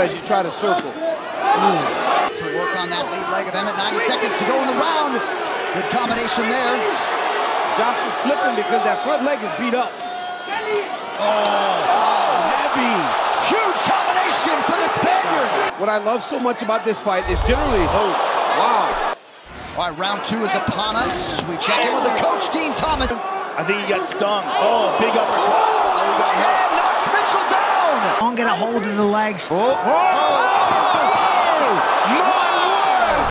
as you try to circle. To work on that lead leg of Emmett. 90 seconds to go in the round. Good combination there. Josh is slipping because that front leg is beat up. Oh, heavy. Huge combination for the Spaniards. What I love so much about this fight is generally, oh, wow. All right, round two is upon us. We check in with the coach, Dean Thomas. I think he got stung. Oh, big uppercut. Oh, Don't get a hold of the legs. Oh, my